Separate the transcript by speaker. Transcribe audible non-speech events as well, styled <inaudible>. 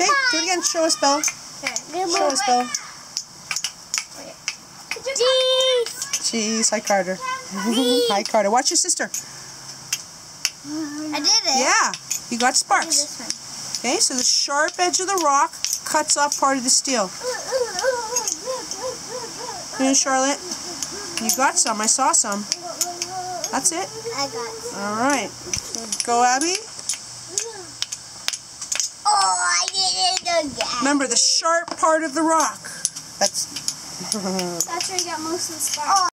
Speaker 1: Okay, do it again. Show us.
Speaker 2: Okay.
Speaker 1: Show us, Bella.
Speaker 2: Jeez.
Speaker 1: Jeez. Hi, Carter. <laughs> Hi, Carter. Watch your sister.
Speaker 2: I did it.
Speaker 1: Yeah, you got sparks. Okay, so the sharp edge of the rock cuts off part of the steel. Here, Charlotte. You got some. I saw some. That's it.
Speaker 2: I got.
Speaker 1: All right. Go, Abby.
Speaker 2: Oh, I again.
Speaker 1: Remember the sharp part of the rock. That's.
Speaker 2: That's where you got most of the sparks. Oh,